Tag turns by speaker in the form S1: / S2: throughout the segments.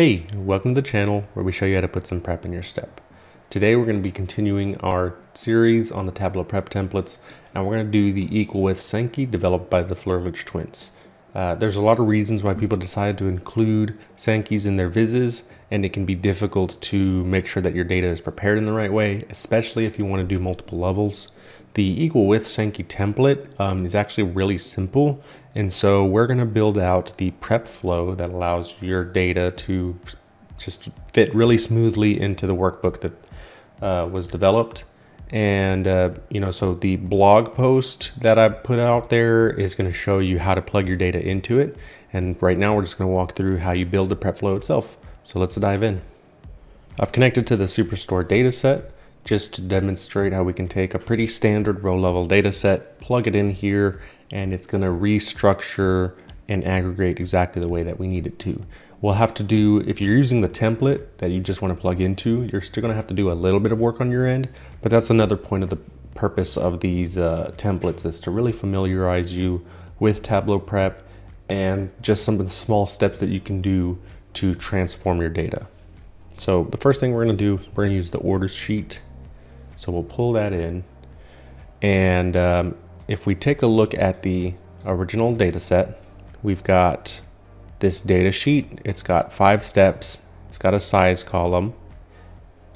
S1: Hey, welcome to the channel where we show you how to put some prep in your step. Today we're going to be continuing our series on the Tableau prep templates and we're going to do the equal width Sankey developed by the Flerlage twins. Uh, there's a lot of reasons why people decide to include Sankeys in their vizzes and it can be difficult to make sure that your data is prepared in the right way, especially if you want to do multiple levels. The equal width Sankey template um, is actually really simple. And so we're going to build out the prep flow that allows your data to just fit really smoothly into the workbook that uh, was developed. And, uh, you know, so the blog post that I put out there is going to show you how to plug your data into it. And right now we're just going to walk through how you build the prep flow itself. So let's dive in. I've connected to the Superstore dataset just to demonstrate how we can take a pretty standard row level data set, plug it in here, and it's gonna restructure and aggregate exactly the way that we need it to. We'll have to do, if you're using the template that you just wanna plug into, you're still gonna have to do a little bit of work on your end, but that's another point of the purpose of these uh, templates is to really familiarize you with Tableau Prep and just some of the small steps that you can do to transform your data. So the first thing we're gonna do, we're gonna use the orders sheet so we'll pull that in. And um, if we take a look at the original data set, we've got this data sheet. It's got five steps. It's got a size column.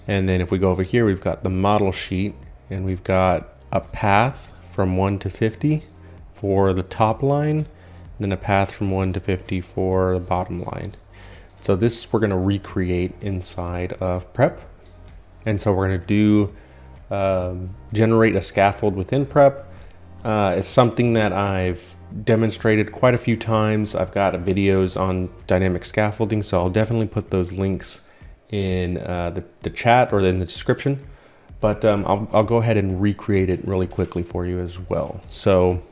S1: And then if we go over here, we've got the model sheet and we've got a path from 1 to 50 for the top line, and then a path from 1 to 50 for the bottom line. So this we're going to recreate inside of prep. And so we're going to do um, generate a scaffold within prep. Uh, it's something that I've demonstrated quite a few times. I've got videos on dynamic scaffolding, so I'll definitely put those links in uh, the, the, chat or in the description. But um, I'll, I'll go ahead and recreate it really quickly for you as well. So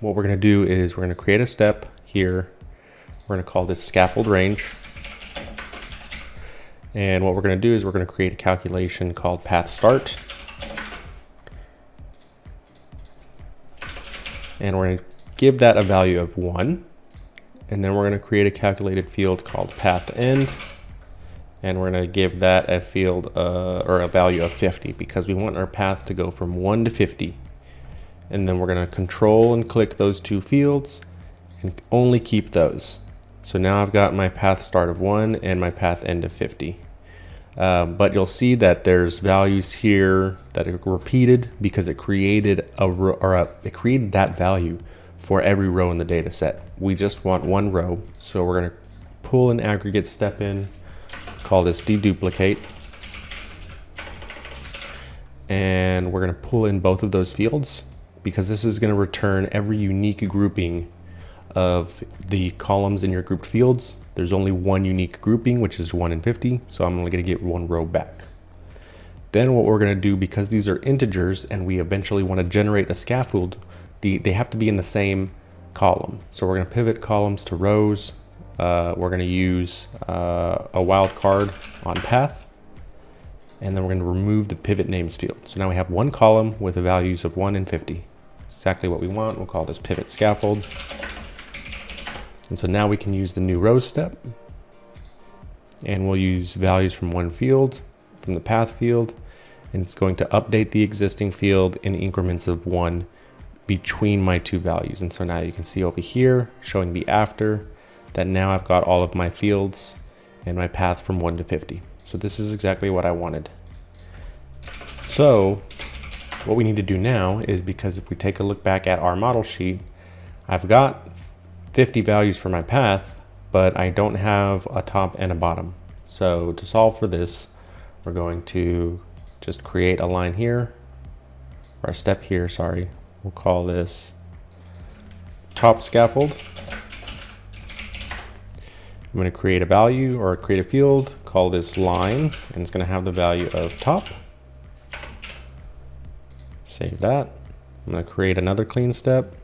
S1: what we're gonna do is we're gonna create a step here. We're gonna call this scaffold range. And what we're gonna do is we're gonna create a calculation called path start. And we're going to give that a value of 1. And then we're going to create a calculated field called path end. And we're going to give that a field uh, or a value of 50 because we want our path to go from 1 to 50. And then we're going to control and click those two fields and only keep those. So now I've got my path start of 1 and my path end of 50. Um, but you'll see that there's values here that are repeated because it created a or a, it created that value for every row in the data set. We just want one row, so we're going to pull an aggregate step in, call this deduplicate, and we're going to pull in both of those fields because this is going to return every unique grouping of the columns in your grouped fields there's only one unique grouping, which is 1 in 50, so I'm only going to get one row back. Then what we're going to do, because these are integers and we eventually want to generate a scaffold, the, they have to be in the same column. So we're going to pivot columns to rows. Uh, we're going to use uh, a wildcard on path. And then we're going to remove the pivot names field. So now we have one column with the values of 1 and 50. Exactly what we want. We'll call this pivot scaffold. And so now we can use the new row step and we'll use values from one field, from the path field, and it's going to update the existing field in increments of one between my two values. And so now you can see over here showing the after that now I've got all of my fields and my path from 1 to 50. So this is exactly what I wanted. So what we need to do now is because if we take a look back at our model sheet, I've got 50 values for my path, but I don't have a top and a bottom. So to solve for this, we're going to just create a line here, or a step here, sorry. We'll call this top scaffold. I'm going to create a value or create a field, call this line, and it's going to have the value of top. Save that. I'm going to create another clean step.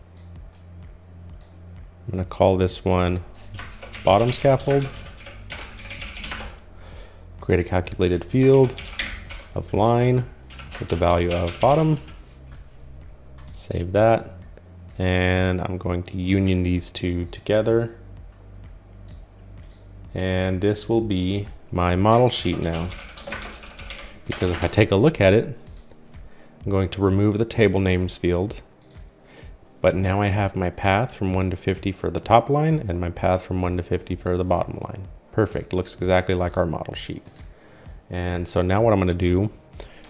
S1: I'm to call this one bottom scaffold. Create a calculated field of line with the value of bottom. Save that. And I'm going to union these two together. And this will be my model sheet now. Because if I take a look at it, I'm going to remove the table names field. But now I have my path from 1 to 50 for the top line and my path from 1 to 50 for the bottom line. Perfect, looks exactly like our model sheet. And so now what I'm gonna do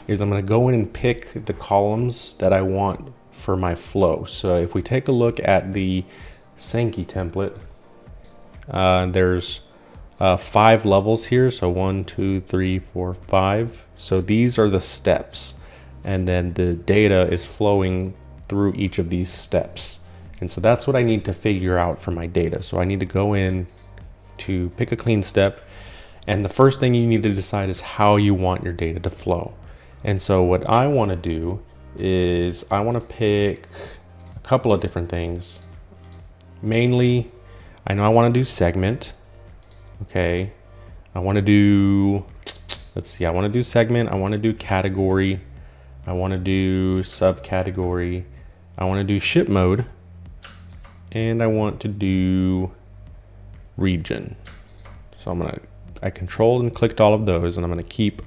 S1: is I'm gonna go in and pick the columns that I want for my flow. So if we take a look at the Sankey template, uh, there's uh, five levels here. So one, two, three, four, five. So these are the steps. And then the data is flowing through each of these steps. And so that's what I need to figure out for my data. So I need to go in to pick a clean step. And the first thing you need to decide is how you want your data to flow. And so what I want to do is I want to pick a couple of different things. Mainly, I know I want to do segment. Okay. I want to do, let's see, I want to do segment. I want to do category. I want to do subcategory. I want to do ship mode. And I want to do region. So I'm going to, I controlled and clicked all of those and I'm going to keep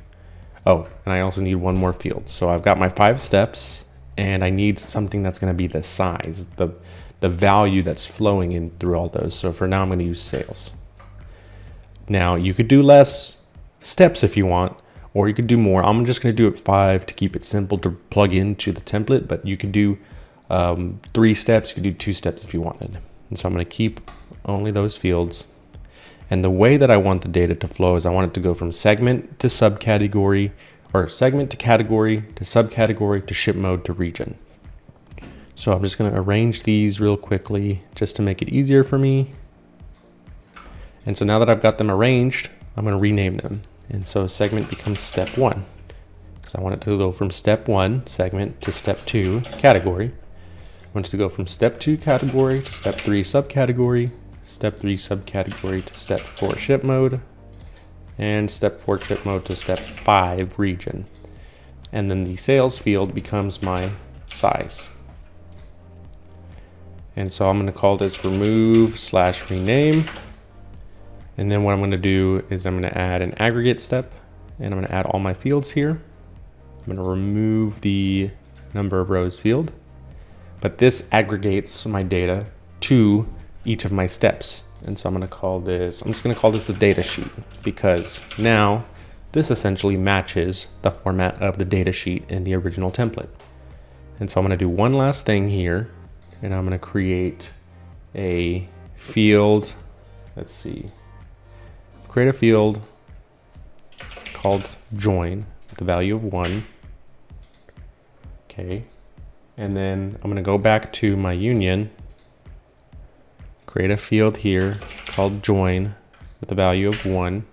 S1: Oh, and I also need one more field. So I've got my five steps and I need something that's going to be the size, the, the value that's flowing in through all those. So for now, I'm going to use sales. Now you could do less steps if you want, or you could do more. I'm just going to do it five to keep it simple to plug into the template, but you could do um, three steps. You could do two steps if you wanted. And so I'm going to keep only those fields. And the way that I want the data to flow is I want it to go from segment to subcategory or segment to category to subcategory to ship mode to region. So I'm just going to arrange these real quickly just to make it easier for me. And so now that I've got them arranged, I'm going to rename them. And so segment becomes step one because I want it to go from step one segment to step two category. Want it to go from step two category to step three subcategory step 3 subcategory to step 4 ship mode, and step 4 ship mode to step 5 region. And then the sales field becomes my size. And so I'm going to call this remove slash rename. And then what I'm going to do is I'm going to add an aggregate step and I'm going to add all my fields here. I'm going to remove the number of rows field, but this aggregates my data to each of my steps. And so I'm going to call this, I'm just going to call this the data sheet because now this essentially matches the format of the data sheet in the original template. And so I'm going to do one last thing here and I'm going to create a field. Let's see, create a field called join with the value of one. Okay. And then I'm going to go back to my union create a field here called join with a value of one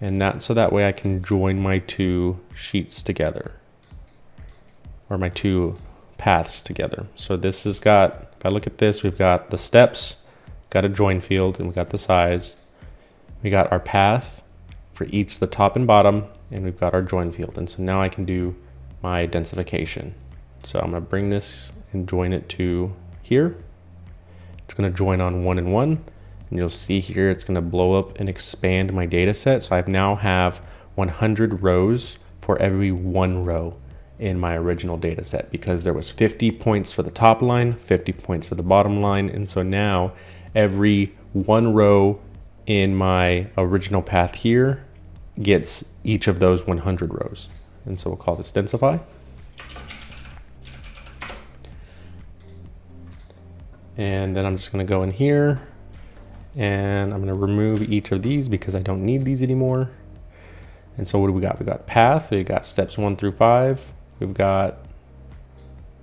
S1: and that so that way I can join my two sheets together or my two paths together. So this has got, if I look at this, we've got the steps, got a join field and we got the size. We got our path for each the top and bottom and we've got our join field. And so now I can do my densification. So I'm gonna bring this and join it to here. It's going to join on one and one. And you'll see here it's going to blow up and expand my data set. So I now have 100 rows for every one row in my original data set because there was 50 points for the top line, 50 points for the bottom line. And so now every one row in my original path here gets each of those 100 rows. And so we'll call this densify. And then I'm just gonna go in here and I'm gonna remove each of these because I don't need these anymore. And so what do we got? We got path, we got steps one through five. We've got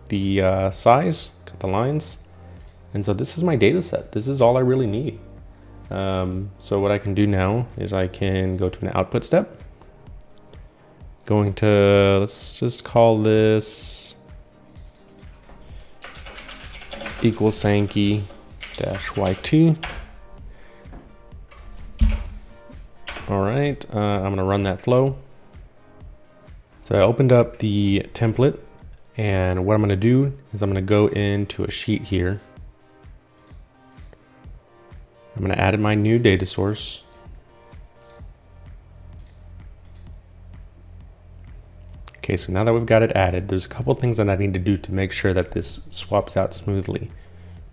S1: the uh, size, got the lines. And so this is my data set. This is all I really need. Um, so what I can do now is I can go to an output step. Going to, let's just call this equals Sankey dash y2. All right, uh, I'm gonna run that flow. So I opened up the template and what I'm gonna do is I'm gonna go into a sheet here. I'm gonna add in my new data source Okay, so now that we've got it added, there's a couple things that I need to do to make sure that this swaps out smoothly.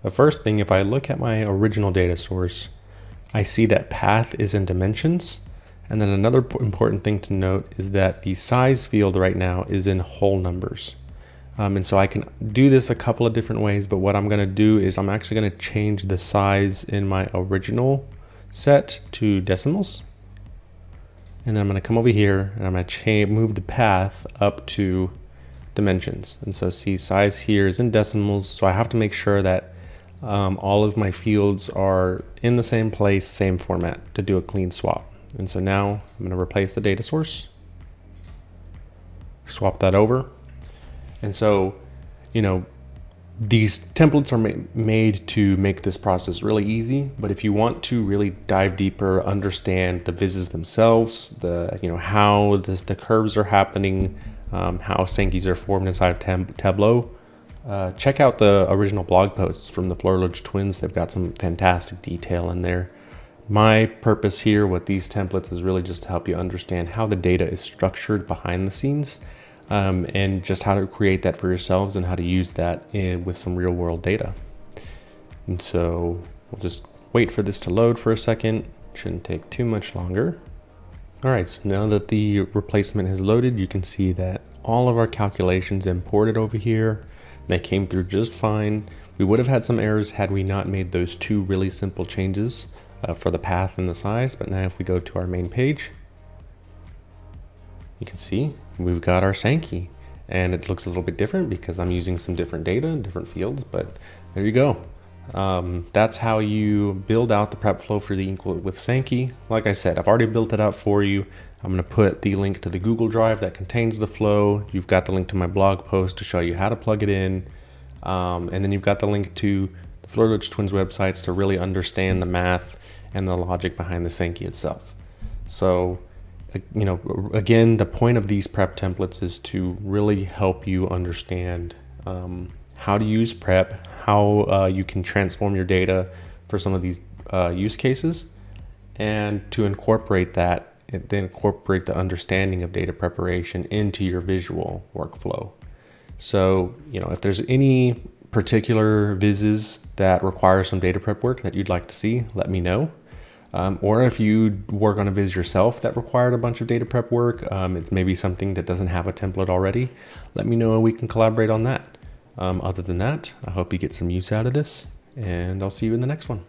S1: The first thing, if I look at my original data source, I see that path is in dimensions. And then another important thing to note is that the size field right now is in whole numbers. Um, and so I can do this a couple of different ways, but what I'm gonna do is I'm actually gonna change the size in my original set to decimals. And then I'm gonna come over here and I'm gonna change move the path up to dimensions. And so see size here is in decimals. So I have to make sure that um, all of my fields are in the same place, same format to do a clean swap. And so now I'm gonna replace the data source, swap that over. And so, you know, these templates are ma made to make this process really easy, but if you want to really dive deeper, understand the vizzes themselves, the you know how this, the curves are happening, um, how Sankey's are formed inside of Tab Tableau, uh, check out the original blog posts from the Flerlage twins. They've got some fantastic detail in there. My purpose here with these templates is really just to help you understand how the data is structured behind the scenes um, and just how to create that for yourselves and how to use that in, with some real world data. And so we'll just wait for this to load for a second. Shouldn't take too much longer. All right, so now that the replacement has loaded, you can see that all of our calculations imported over here. They came through just fine. We would have had some errors had we not made those two really simple changes uh, for the path and the size. But now if we go to our main page, you can see we've got our Sankey and it looks a little bit different because I'm using some different data, and different fields, but there you go. Um, that's how you build out the prep flow for the equal with Sankey. Like I said, I've already built it out for you. I'm going to put the link to the Google Drive that contains the flow. You've got the link to my blog post to show you how to plug it in. Um, and then you've got the link to the Flerlage Twins websites to really understand the math and the logic behind the Sankey itself. So you know, again, the point of these prep templates is to really help you understand um, how to use prep, how uh, you can transform your data for some of these uh, use cases, and to incorporate that, then incorporate the understanding of data preparation into your visual workflow. So, you know, if there's any particular vizzes that require some data prep work that you'd like to see, let me know. Um, or if you work on a viz yourself that required a bunch of data prep work, um, it's maybe something that doesn't have a template already, let me know and we can collaborate on that. Um, other than that, I hope you get some use out of this and I'll see you in the next one.